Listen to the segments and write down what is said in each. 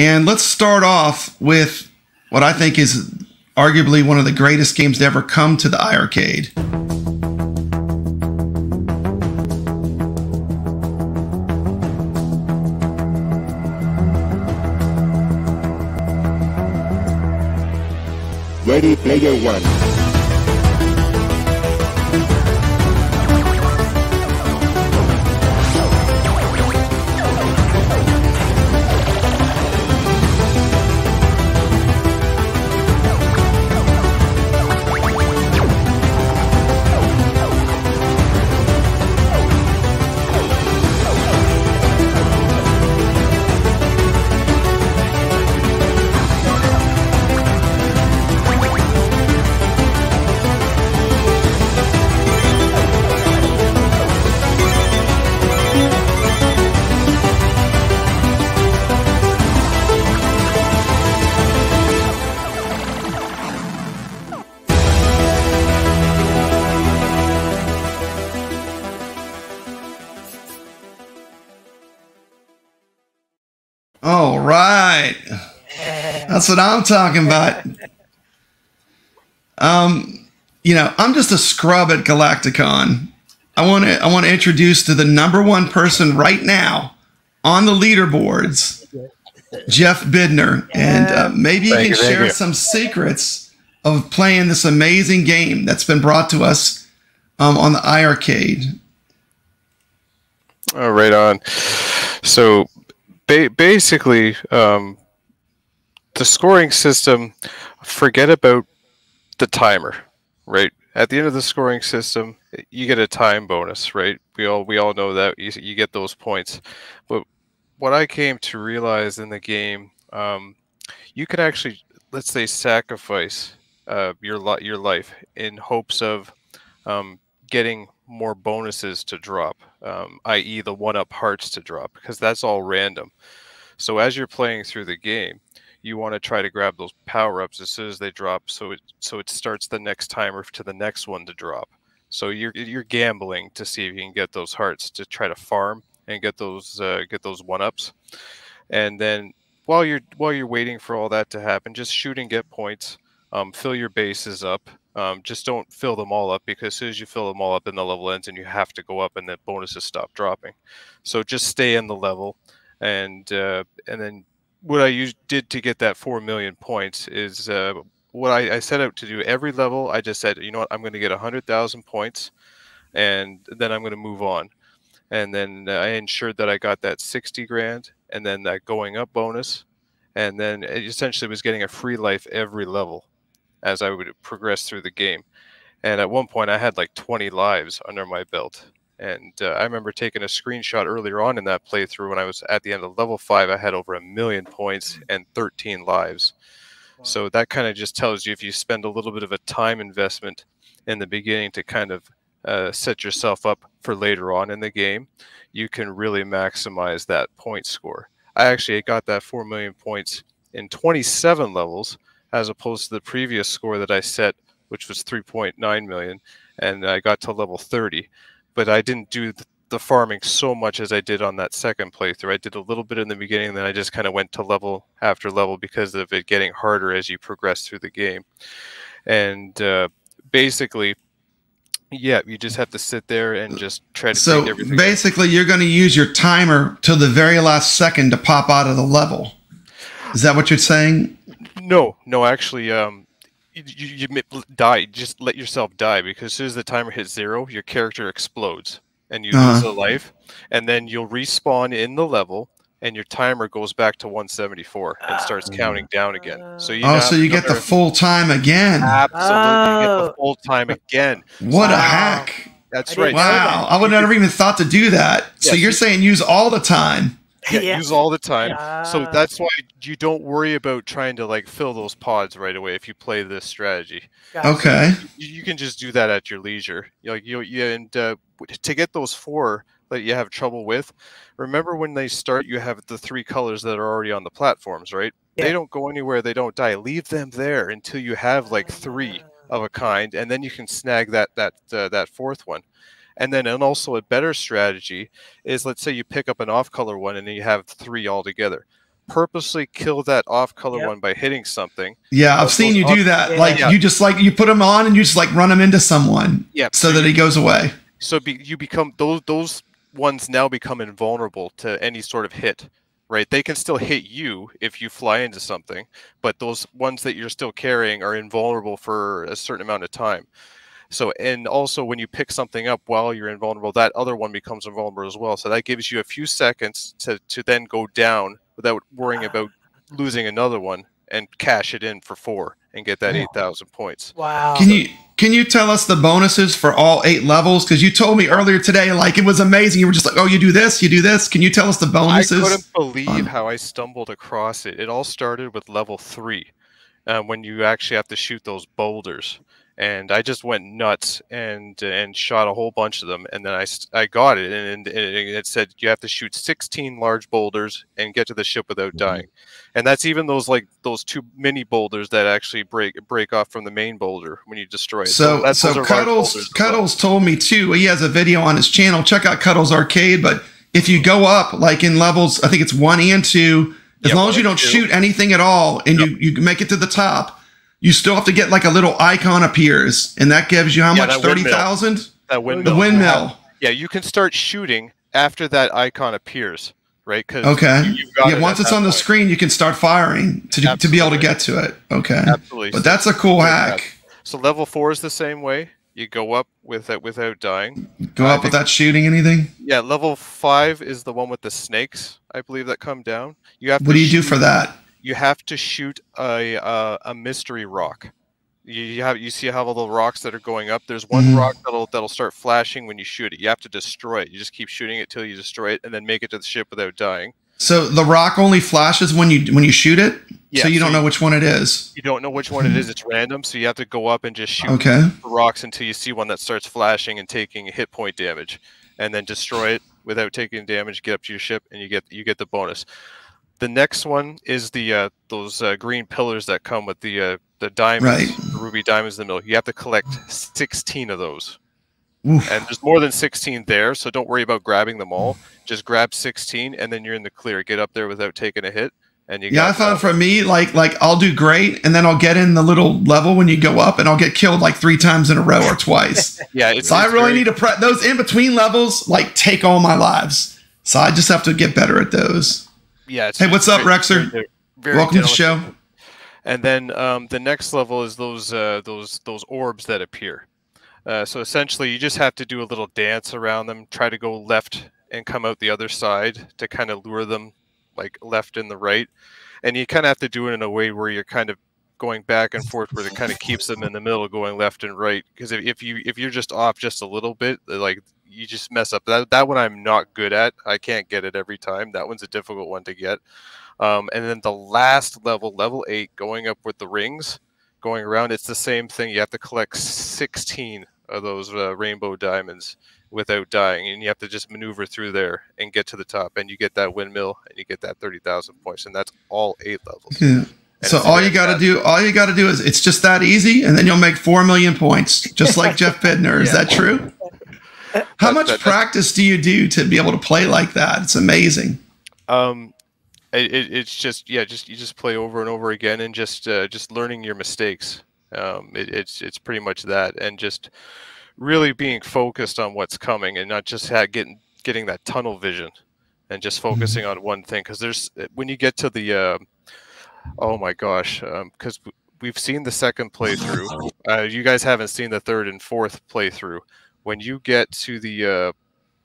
And let's start off with what I think is arguably one of the greatest games to ever come to the iiRcade. Ready Player One. That's what I'm talking about. Um, you know, I'm just a scrub at Galacticon. I want to I want to introduce to the number one person right now on the leaderboards, Jeff Bidner, and uh, maybe you can share you. some secrets of playing this amazing game that's been brought to us um, on the iiRcade. Oh, right on. So, ba- basically, um, the scoring system, forget about the timer, right? At the end of the scoring system, you get a time bonus, right? We all we all know that you, you get those points. But what I came to realize in the game, um, you can actually, let's say, sacrifice uh, your your life in hopes of um, getting more bonuses to drop, um, i.e., the one-up hearts to drop, because that's all random. So as you're playing through the game, you want to try to grab those power ups as soon as they drop so it so it starts the next timer to the next one to drop. So you're you're gambling to see if you can get those hearts to try to farm and get those uh, get those one ups and then while you're while you're waiting for all that to happen just shoot and get points. Um, fill your bases up. Um, just don't fill them all up because as soon as you fill them all up then the level ends and you have to go up and the bonuses stop dropping. So just stay in the level and uh, and then what I used, did to get that four million points is uh, what I, I, set out to do. Every level, I just said, you know what, I'm going to get a hundred thousand points, and then I'm going to move on. And then uh, I ensured that I got that sixty grand, and then that going up bonus, and then it essentially was getting a free life every level as I would progress through the game. And at one point, I had like 20 lives under my belt. And uh, I remember taking a screenshot earlier on in that playthrough when I was at the end of level five. I had over a million points and 13 lives. Wow. So that kind of just tells you if you spend a little bit of a time investment in the beginning to kind of uh, set yourself up for later on in the game, you can really maximize that point score. I actually got that 4 million points in 27 levels as opposed to the previous score that I set, which was 3.9 million, and I got to level 30 but I didn't do the farming so much as I did on that second playthrough. I did a little bit in the beginning, then I just kind of went to level after level because of it getting harder as you progress through the game. And uh, basically, yeah, you just have to sit there and just try to. So basically, out. you're going to use your timer till the very last second to pop out of the level. Is that what you're saying? No, no, actually, um, you, you, you die. Just let yourself die because as soon as the timer hits zero, your character explodes and you uh-huh. lose a life, and then you'll respawn in the level, and your timer goes back to 174 and starts uh, counting down again. So you oh, so you get the full time again. Absolutely, oh. you get the oh. full time again. What wow. a hack! That's right. Wow, I would never even thought to do that. so you're saying use all the time yeah, yeah. use all the time. Yeah. So that's why you don't worry about trying to like fill those pods right away if you play this strategy. Okay. You, you, can just do that at your leisure. You know, you, you and uh, to get those four that you have trouble with, remember when they start, you have the three colors that are already on the platforms, right? Yeah. They don't go anywhere. They don't die. Leave them there until you have like three of a kind, and then you can snag that that uh, that fourth one. And then, and also a better strategy is let's say you pick up an off color one and you have three altogether. purposely kill that off color Yep. one by hitting something. Yeah, I've seen you do that. Yeah. Like Yeah. you just like you put them on and you just like run him into someone. Yeah, So that he goes away. so be, you become those those ones now become invulnerable to any sort of hit right they can still hit you if you fly into something but those ones that you're still carrying are invulnerable for a certain amount of time so and also when you pick something up while you're invulnerable that other one becomes invulnerable as well so that gives you a few seconds to to then go down without worrying about losing another one and cash it in for four and get that 8000 points Wow. Can you can you tell us the bonuses for all eight levels? Because you told me earlier today, like it was amazing. You were just like, oh, you do this, you do this. Can you tell us the bonuses? I couldn't believe on- how I stumbled across it. It all started with level three, um, when you actually have to shoot those boulders, and I just went nuts and and shot a whole bunch of them, and then I I got it, and, and it said you have to shoot 16 large boulders and get to the ship without mm-hmm. dying, and that's even those like those two mini boulders that actually break break off from the main boulder when you destroy it. So, that's- so large Cuddles, well. Cuddles told me too. He has a video on his channel. Check out Cuddles Arcade. But if you go up, like in levels, I think it's one and two. As Yeah, long as you don't two. shoot anything at all, and you you make it to the top, you still have to get like a little icon appears, and that gives you how Yeah, much? Thirty windmill. that windmill. The windmill. Yeah, you can start shooting after that icon appears, right? Because Okay. Yeah. it Once it's on the screen, you can start firing to to be able to get to it. Okay. Absolutely. But that's a cool Yeah. hack. So level four is the same way. You go up without without dying. Go up without shooting anything. Yeah, level five is the one with the snakes, I believe, that come down. You have What do you do for that? You have to shoot a uh, a mystery rock. You, you have you see how all the rocks that are going up. There's one Mhm. rock that'll that'll start flashing when you shoot it. You have to destroy it. You just keep shooting it till you destroy it, and then make it to the ship without dying. So the rock only flashes when you when you shoot it. Yeah, so you so don't know which one it is. You don't know which one it is. It's random, so you have to go up and just shoot Okay. rocks until you see one that starts flashing and taking hit point damage, and then destroy it without taking damage. Get up to your ship, and you get you get the bonus. The next one is the uh, those uh, green pillars that come with the uh, the diamonds, Right. the ruby diamonds in the middle. You have to collect sixteen of those, Oof. and there's more than sixteen there. So don't worry about grabbing them all. Just grab sixteen, and then you're in the clear. Get up there without taking a hit, and you Yeah, I found for me, like like I'll do great, and then I'll get in the little level when you go up, and I'll get killed like three times in a row or twice. yeah. It's, so I really very- need to pre- those in between levels, like take all my lives. So I just have to get better at those. Yeah. It's Hey, what's up, Rexer? very- very Welcome to the show. And then um, the next level is those uh, those those orbs that appear. Uh, so essentially, you just have to do a little dance around them, try to go left and come out the other side to kind of lure them, like left and the right. And you kind of have to do it in a way where you're kind of going back and forth, where it kind of keeps them in the middle, going left and right. Because if, if you if you're just off just a little bit, like you just mess up. That that one I'm not good at. I can't get it every time. That one's a difficult one to get. Um, and then the last level, level eight, going up with the rings, going around, it's the same thing. You have to collect 16 of those uh, rainbow diamonds without dying, and you have to just maneuver through there and get to the top, and you get that windmill, and you get that 30,000 points, and that's all eight levels. Yeah. And So all you got to do, all you got to do is it's just that easy, and then you'll make four million points, just like Jeff Bidner. Is Yeah. that true? How much that- practice do you do to be able to play like that? It's amazing. Um, it, it, it's just yeah, just you just play over and over again, and just uh, just learning your mistakes. Um, it, it's it's pretty much that, and just really being focused on what's coming, and not just getting getting that tunnel vision, and just focusing on one thing. Because there's when you get to the uh, oh my gosh, because we've seen the second playthrough. Uh, you guys haven't seen the third and fourth playthrough. When you get to the uh,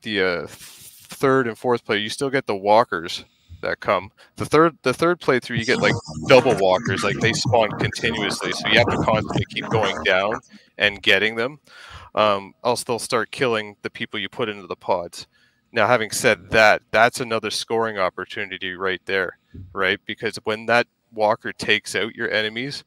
the uh, third and fourth play, you still get the walkers that come. The third the third playthrough, you get like double walkers, like they spawn continuously, so you have to constantly keep going down and getting them. Um, else they'll start killing the people you put into the pods. Now, having said that, that's another scoring opportunity right there, right? Because when that walker takes out your enemies,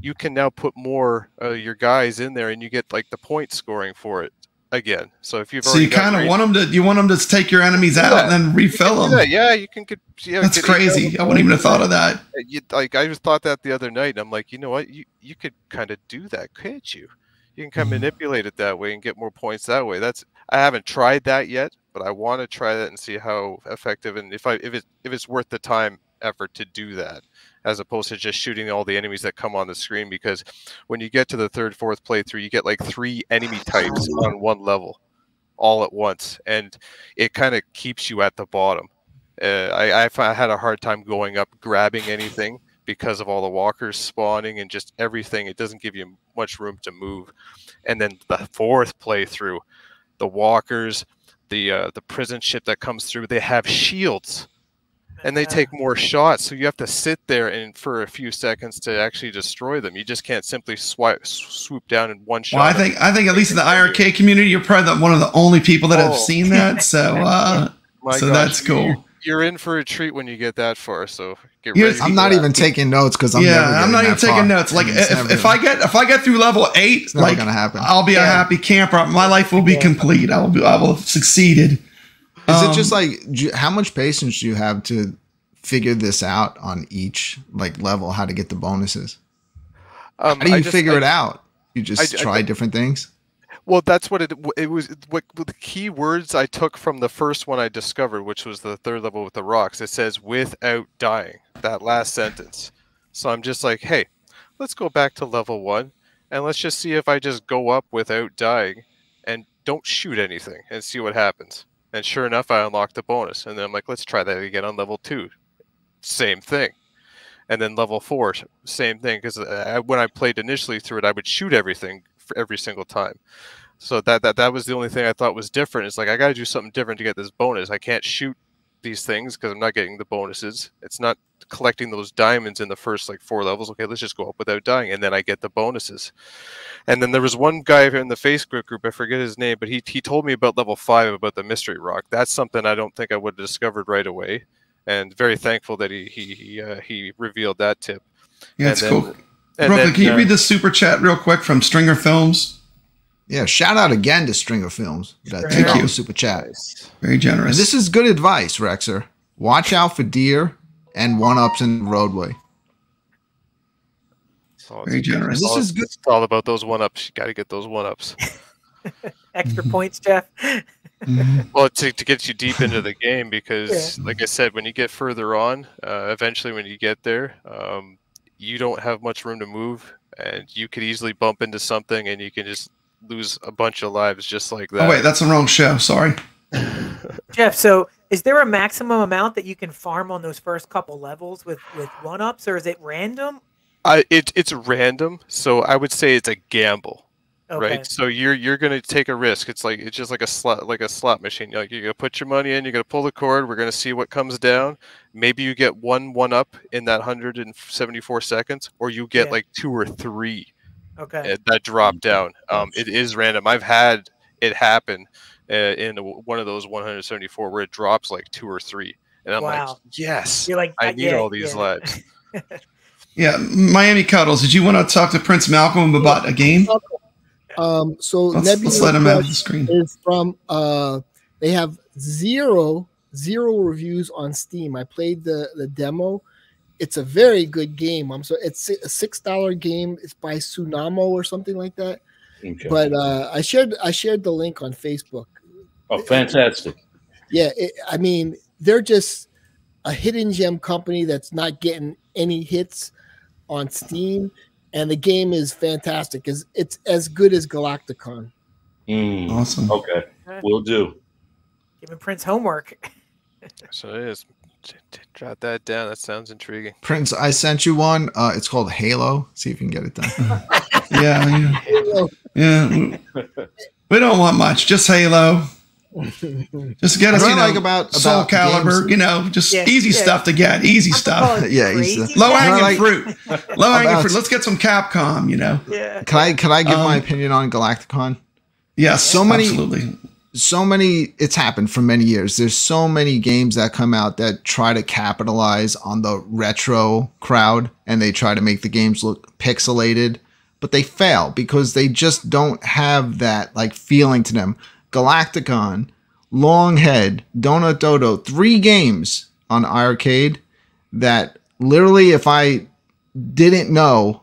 you can now put more uh, your guys in there, and you get like the point scoring for it again. So if you've So you kind of want them to, you want them to take your enemies out Yeah. and then refill them. yeah, yeah you can get. Yeah, That's crazy. I wouldn't even have thought of that. You, like I just thought that the other night, and I'm like, you know what, you you could kind of do that, can't you? You can kind of Mhm. manipulate it that way and get more points that way. That's I haven't tried that yet, but I want to try that and see how effective and if I if it if it's worth the time effort to do that as opposed to just shooting all the enemies that come on the screen because when you get to the third fourth playthrough you get like three enemy types on one level all at once and it kind of keeps you at the bottom. Uh, I, I had a hard time going up grabbing anything because of all the walkers spawning and just everything. It doesn't give you much room to move. And then the fourth playthrough the walkers the uh, the prison ship that comes through they have shields and they take more shots. So you have to sit there and for a few seconds to actually destroy them. You just can't simply swipe, swoop down in one shot. Well, I think I think at least in the IRK community, you're probably the, one of the only people that oh. have seen that. So, uh, so gosh, that's cool. You're in for a treat when you get that far. So get ready. I'm not that. even taking notes because I'm yeah, I'm not even taking far. notes. Like if, if I get if I get through level eight, it's like gonna happen. I'll be yeah. a happy camper. My life will be yeah. complete. I will be I will have succeeded. Is um, it just like how much patience do you have to figure this out on each like level how to get the bonuses? Um, how do you just, figure I, it out? You just I, try I, different things. Well, that's what it it was. What the key words I took from the first one I discovered, which was the third level with the rocks. It says "without dying." That last sentence. So I'm just like, hey, let's go back to level one, and let's just see if I just go up without dying, and don't shoot anything, and see what happens. And sure enough, I unlocked the bonus, and then I'm like, let's try that again on level two same thing. And then level four, same thing. Because uh, when I played initially through it, I would shoot everything for every single time. So that that that was the only thing I thought was different. It's like I got to do something different to get this bonus. I can't shoot these things because I'm not getting the bonuses. It's not collecting those diamonds in the first like four levels. Okay, let's just go up without dying, and then I get the bonuses. And then there was one guy in the Facebook group, I forget his name, but he he told me about level five about the mystery rock. That's something I don't think I would have discovered right away and very thankful that he he he, uh, he revealed that tip. Yeah, it's cool. Brooklyn, then, can you uh, read the super chat real quick from Stringer Films? Yeah, shout out again to Stringer Films. That Thank you. Super chat. Very generous. And this is good advice, Rexer. Watch out for deer and one ups in the roadway. Very generous. This is good. It's all about those one ups. You got to get those one ups. Extra points, Jeff. Mm-hmm. well, to, to get you deep into the game, because yeah. like I said, when you get further on, uh, eventually when you get there, um, you don't have much room to move, and you could easily bump into something, and you can just lose a bunch of lives just like that. Oh wait, that's the wrong show. Sorry. Jeff, so is there a maximum amount that you can farm on those first couple levels with with one ups, or is it random? I it, it's random, so I would say it's a gamble. Okay. Right. So you're you're gonna take a risk. It's like it's just like a slot like a slot machine. You're like you're gonna put your money in, you're gonna pull the cord, we're gonna see what comes down. Maybe you get one one up in that 174 seconds, or you get yeah. like two or three okay that drop down. Um, it is random. I've had it happen uh, in one of those 174 where it drops like two or three. And I'm wow. like, yes, you're like, I need yeah, all these yeah. lives. yeah, Miami Cuddles. Did you want to talk to Prince Malcolm about a game? Um, so let's, Nebula let's let him have the screen. is from uh, they have zero zero reviews on Steam. I played the the demo. It's a very good game. I'm so it's a six dollar game. It's by Tsunamo or something like that. Okay. But uh, I shared I shared the link on Facebook. Oh, fantastic! Yeah, it, I mean they're just a hidden gem company that's not getting any hits on Steam and the game is fantastic. Is it's as good as Galacticon. Mm, awesome. Okay, we'll do. Giving Prince homework. so it is. Jot that down. That sounds intriguing. Prince, I sent you one. Uh, it's called Halo. See if you can get it done. yeah, yeah, yeah. We, we don't want much. Just Halo. Just get us, you know, like about, Soul about Calibur, games. you know, just yeah, easy yeah. stuff to get, easy stuff. yeah, easy. low hanging like, fruit, low hanging fruit. Let's get some Capcom, you know. Yeah. Can I can I give um, my opinion on Galacticon? Yeah, so many, absolutely. So many. It's happened for many years. There's so many games that come out that try to capitalize on the retro crowd, and they try to make the games look pixelated, but they fail because they just don't have that like feeling to them Galacticon, Longhead, Donut Dodo, three games on arcade that literally, if I didn't know,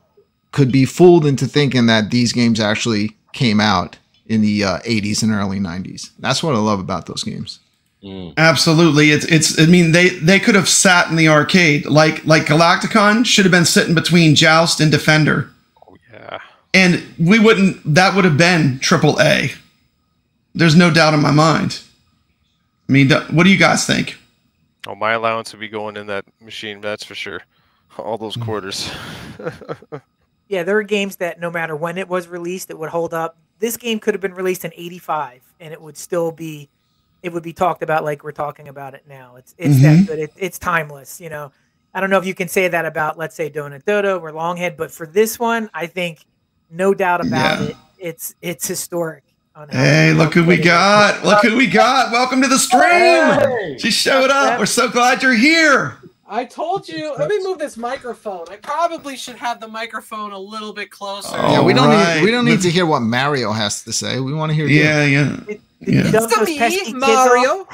could be fooled into thinking that these games actually came out in the uh, 80s and early 90s. That's what I love about those games. Mm. Absolutely, it's it's. I mean, they they could have sat in the arcade like like Galacticon should have been sitting between Joust and Defender. Oh yeah, and we wouldn't. That would have been triple A. There's no doubt in my mind. I mean, what do you guys think? Oh, my allowance would be going in that machine. That's for sure. All those quarters. yeah, there are games that no matter when it was released, it would hold up. This game could have been released in '85, and it would still be it would be talked about like we're talking about it now. It's it's mm-hmm. that good. It, it's timeless. You know, I don't know if you can say that about let's say Donut Dodo or Longhead, but for this one, I think no doubt about yeah. it. It's it's historic. Hey, look who we got! Look who we got! Welcome to the stream. Hey. She showed up. We're so glad you're here. I told you. Let me move this microphone. I probably should have the microphone a little bit closer. yeah, we don't right. need we don't need to hear what Mario has to say. We want to hear. Yeah, you. yeah. Did yeah. you dump those me, pesky Mario.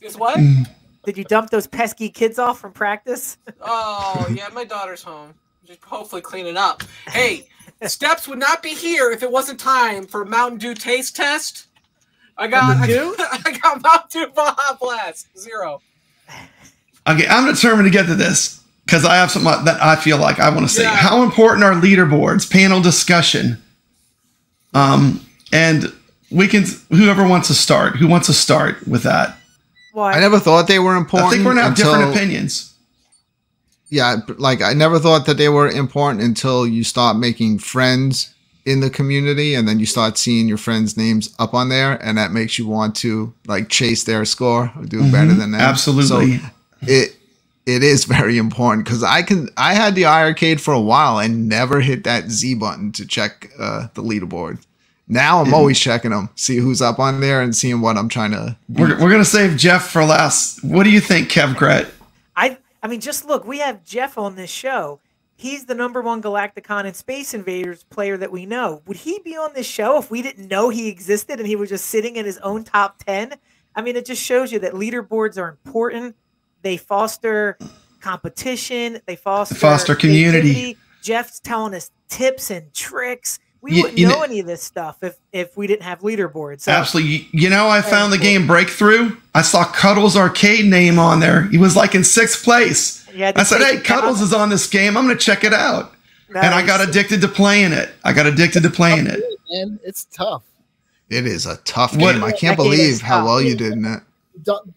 Is what? Mm. Did you dump those pesky kids off from practice? Oh yeah, my daughter's home. Just hopefully cleaning up. Hey, Steps would not be here if it wasn't time for Mountain Dew taste test. I got I, I got Mountain Dew Baja Blast zero. Okay, I'm determined to get to this because I have something that I feel like I want to say. Yeah. How important are leaderboards, panel discussion? Um, and we can whoever wants to start. Who wants to start with that? Why? I never thought they were important. I think we're gonna have until, different opinions. Yeah, like I never thought that they were important until you start making friends in the community and then you start seeing your friends' names up on there and that makes you want to like chase their score or do mm-hmm. better than that. Absolutely. So it it is very important because I can I had the iiRcade for a while and never hit that Z button to check uh, the leaderboard. Now I'm always checking them, see who's up on there, and seeing what I'm trying to. We're, we're gonna save Jeff for last. What do you think, Kev Gret? I I mean, just look, we have Jeff on this show. He's the number one Galacticon and Space Invaders player that we know. Would he be on this show if we didn't know he existed and he was just sitting in his own top ten? I mean, it just shows you that leaderboards are important. They foster competition. They foster foster community. Jeff's telling us tips and tricks we you, wouldn't you know, know, any of this stuff if if we didn't have leaderboards. So, absolutely. You know, I found the game Breakthrough. I saw Cuddles arcade name on there. He was like in sixth place. I said, "Hey, Cuddles is on this game. I'm going to check it out." Nice. And I got addicted to playing it. I got addicted to playing it. Man, it's tough. It is a tough what, game. I can't believe how well you did in it.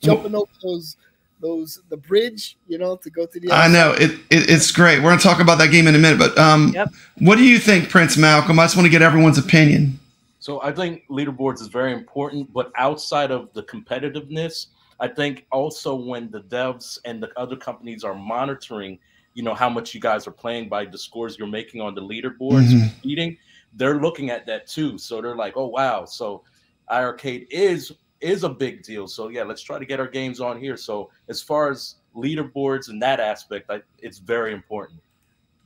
Jumping over those those the bridge, you know, to go to the. I know it, it, It's great. We're gonna talk about that game in a minute, but um, yep. what do you think, Prince Malcolm? I just want to get everyone's opinion. So I think leaderboards is very important, but outside of the competitiveness, I think also when the devs and the other companies are monitoring, you know, how much you guys are playing by the scores you're making on the leaderboards, mm-hmm. they're looking at that too. So they're like, oh wow, so iiRcade is is a big deal. So yeah, let's try to get our games on here. So as far as leaderboards and that aspect, I, it's very important.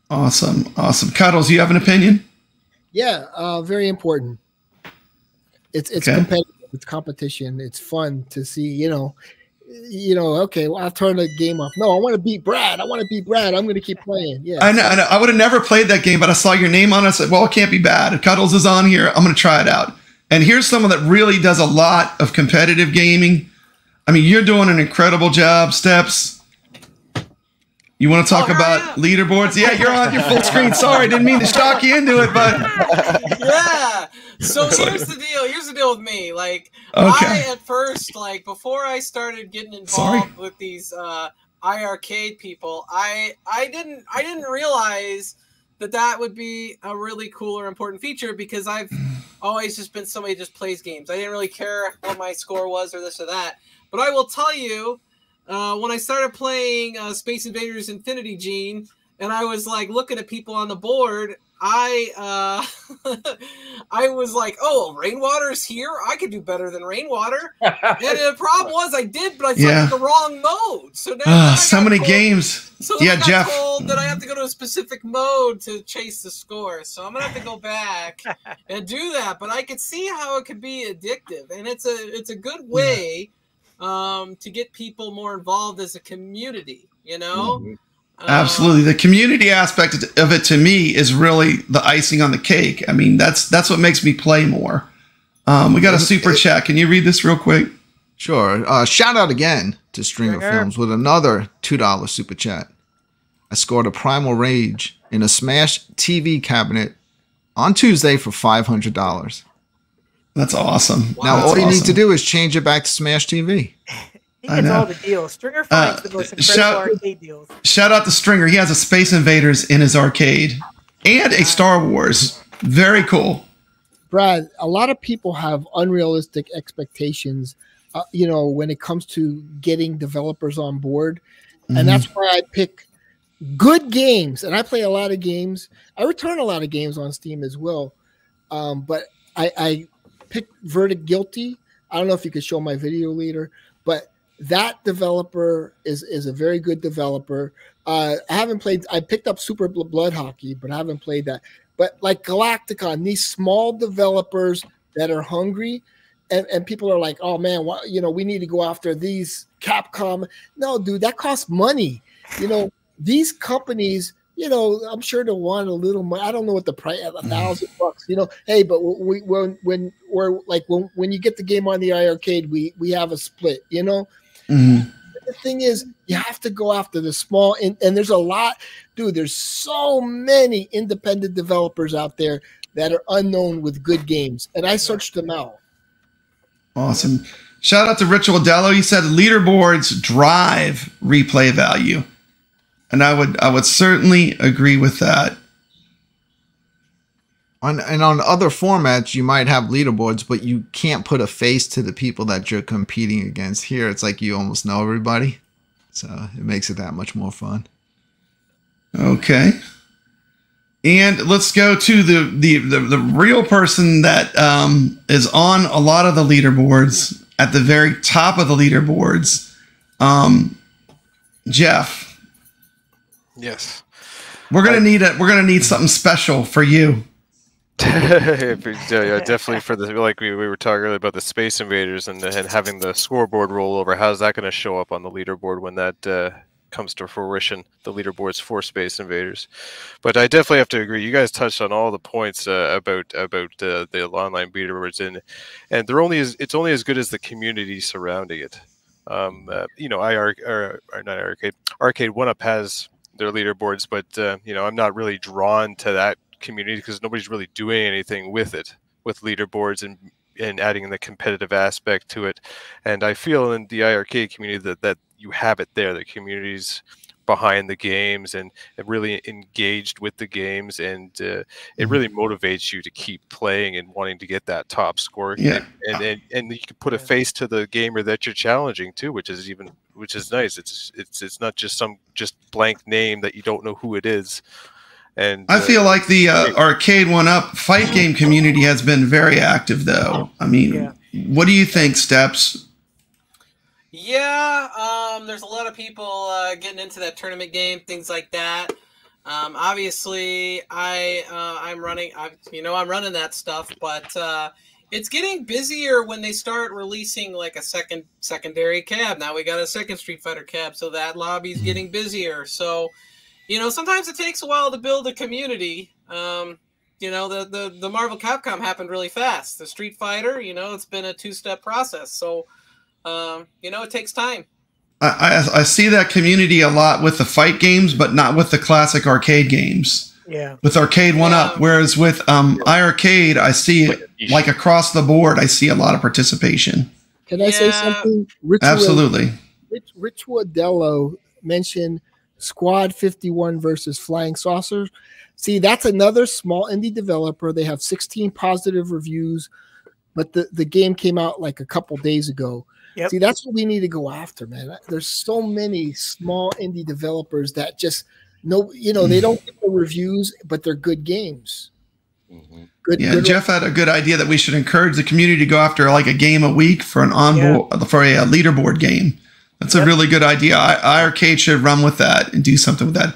Awesome, awesome. Cuddles, you have an opinion? Yeah, uh, very important. It's it's okay. competitive. It's competition. It's fun to see. You know, you know. Okay, well, I'll turn the game off. No, I want to beat Brad. I want to beat Brad. I'm going to keep playing. Yeah, I know. I know. I would have never played that game, but I saw your name on it. I said, "Well, it can't be bad. Cuddles is on here. I'm going to try it out." And here's someone that really does a lot of competitive gaming. I mean, you're doing an incredible job, Steps. You want to talk oh, about leaderboards? Yeah, you're on your full screen. Sorry, didn't mean to shock you into it, but yeah. So here's the deal. Here's the deal with me. Like, okay. I at first, like, before I started getting involved Sorry. with these uh, iiRcade people, I I didn't I didn't realize that that would be a really cool or important feature because I've always just been somebody who just plays games. I didn't really care what my score was or this or that. But I will tell you, uh, when I started playing uh, Space Invaders Infinity Gene, and I was like looking at people on the board, I uh, I was like, oh, rainwater's here. I could do better than rainwater. and the problem was I did, but I yeah. the wrong mode. So now uh, so many games. So yeah, I Jeff. told that I have to go to a specific mode to chase the score. So I'm gonna have to go back and do that. But I could see how it could be addictive, and it's a it's a good way um, to get people more involved as a community. You know. Mm-hmm Absolutely. The community aspect of it to me is really the icing on the cake. I mean, that's that's what makes me play more. Um, we got a super chat. Can you read this real quick? Sure. Uh, shout out again to Stringer, Stringer. Films with another $2 super chat. I scored a Primal Rage in a Smash TV cabinet on Tuesday for $500. That's awesome. Wow. Now, That's all you awesome. need to do is change it back to Smash TV. He gets all the deals. Stringer finds uh, the most incredible shout, arcade deals. Shout out to Stringer. He has a Space Invaders in his arcade and a Star Wars. Very cool. Brad, a lot of people have unrealistic expectations, uh, you know, when it comes to getting developers on board. Mm-hmm. And that's why I pick good games. And I play a lot of games. I return a lot of games on Steam as well. Um, but I, I picked Verdict Guilty. I don't know if you could show my video later, but that developer is is a very good developer. Uh, I haven't played. I picked up Super Blood Hockey, but I haven't played that. But like Galacticon, these small developers that are hungry, and, and people are like, "Oh man, why, you know, we need to go after these Capcom." No, dude, that costs money. You know, these companies you know, I'm sure they'll want a little more. I don't know what the price, a thousand bucks. You know, hey, but we when when we're like when when you get the game on the iiRcade, we we have a split. You know, mm-hmm. the thing is, you have to go after the small, and, and there's a lot, dude. There's so many independent developers out there that are unknown with good games, and I searched them out. Awesome. Shout out to Rich Dello. He said leaderboards drive replay value and I would I would certainly agree with that. On and on other formats, you might have leaderboards, but you can't put a face to the people that you're competing against. Here, it's like you almost know everybody, so it makes it that much more fun. Okay. And let's go to the the the, the real person that um, is on a lot of the leaderboards at the very top of the leaderboards. Um, Jeff, Yes. We're gonna need it. We're gonna need something special for you. yeah, definitely for the like we, we were talking earlier about the Space Invaders and, and having the scoreboard roll over. How's that going to show up on the leaderboard when that uh, comes to fruition? The leaderboards for Space Invaders, but I definitely have to agree. You guys touched on all the points uh, about about uh, the online leaderboards, and and they're only as it's only as good as the community surrounding it. Um, uh, you know, IR or, or not arcade arcade one up has their leaderboards, but uh, you know, I'm not really drawn to that community because nobody's really doing anything with it, with leaderboards and and adding the competitive aspect to it. And I feel in the IRK community that that you have it there. The community's behind the games and, and really engaged with the games and uh, it mm-hmm. really motivates you to keep playing and wanting to get that top score yeah. and, and, and you can put a face to the gamer that you're challenging too which is even which is nice it's it's it's not just some just blank name that you don't know who it is and I uh, feel like the uh, arcade one up fight game community has been very active though I mean yeah. what do you think steps yeah, um, there's a lot of people uh, getting into that tournament game, things like that. Um, obviously, I uh, I'm running. I, you know, I'm running that stuff, but uh, it's getting busier when they start releasing like a second secondary cab. Now we got a second Street Fighter cab, so that lobby's getting busier. So, you know, sometimes it takes a while to build a community. Um, you know, the, the the Marvel Capcom happened really fast. The Street Fighter, you know, it's been a two step process. So um, you know, it takes time. I, I, I see that community a lot with the fight games, but not with the classic arcade games. Yeah. With arcade one yeah. up, whereas with um, iiRcade, I see it like across the board. I see a lot of participation. Can I yeah. say something? Rich Absolutely. Rich, Rich Wadello mentioned Squad 51 versus Flying Saucers. See, that's another small indie developer. They have 16 positive reviews, but the, the game came out like a couple days ago. Yep. See, that's what we need to go after, man. There's so many small indie developers that just no, you know, they don't get the reviews, but they're good games. Mm-hmm. Good, yeah, good Jeff had a good idea that we should encourage the community to go after like a game a week for an onboard yeah. for a, a, leaderboard game. That's yep. a really good idea. I, iiRcade should run with that and do something with that.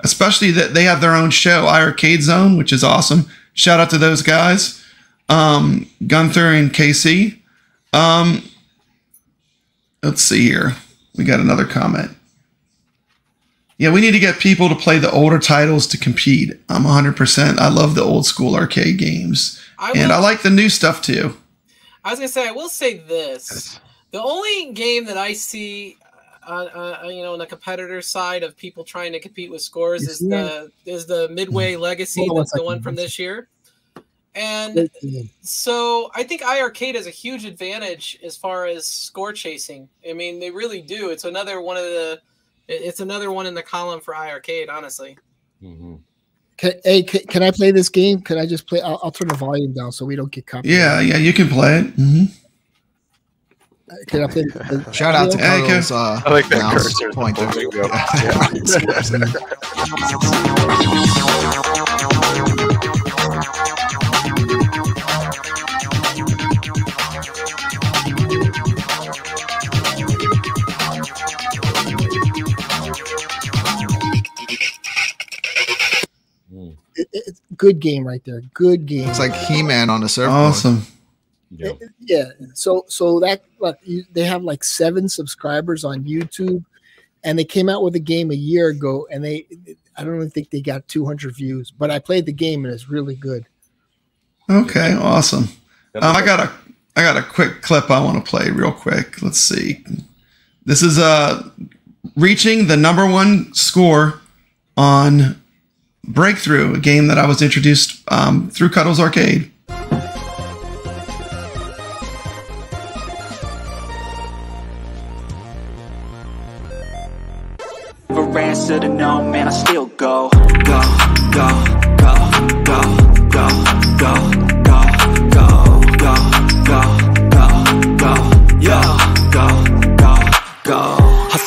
Especially that they have their own show, iiRcade Zone, which is awesome. Shout out to those guys, um, Gunther and KC. Um, Let's see here. We got another comment. Yeah, we need to get people to play the older titles to compete. I'm 100%. I love the old school arcade games. I and I like the new stuff too. I was going to say, I will say this. The only game that I see, uh, uh, uh, you know, on the competitor side of people trying to compete with scores is the is the Midway Legacy, the, the one from this year. And so I think iiRcade has a huge advantage as far as score chasing. I mean, they really do. It's another one of the it's another one in the column for iiRcade, honestly. Mm-hmm. Can, hey, can, can, I play this game? Can I just play? I'll, I'll, turn the volume down so we don't get copy. Yeah, yeah, you can play it. Mm-hmm. Uh, can I play? The, Shout out to Carlos. Uh, I like that cursor pointer. good game right there. Good game. It's like He Man on a surfboard. Awesome. Yep. Yeah. So so that look, they have like seven subscribers on YouTube, and they came out with a game a year ago, and they I don't even think they got 200 views, but I played the game and it's really good. Okay, awesome. Um, I got a I got a quick clip I want to play real quick. Let's see. This is uh reaching the number one score on Breakthrough, a game that I was introduced um, through Cuddles Arcade. No, man, I still go, go, go, go, go, go, go.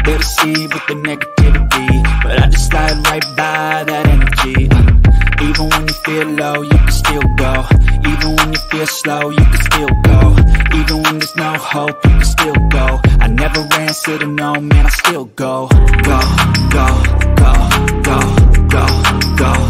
uh, They'll with the negativity. But I just slide right by that energy. Uh, even when you feel low, you can still go. Even when you feel slow, you can still go. Even when there's no hope, you can still go. I never answer to no, man, I still Go, go, go, go, go, go, go,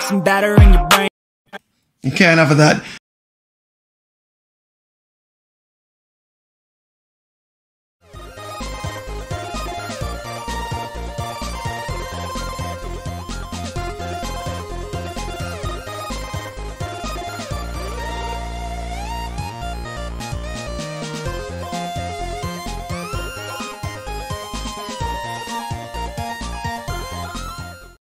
like some batter in your brain. Okay, enough of that.